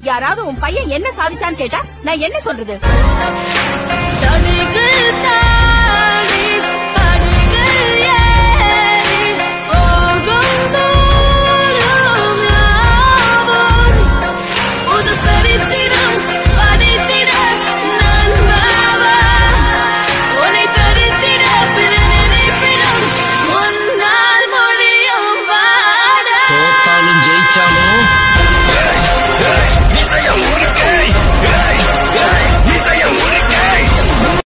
யாராவது உன் பையன் என்ன சாதிச்சான்னு கேட்டா நான் என்ன சொல்றது?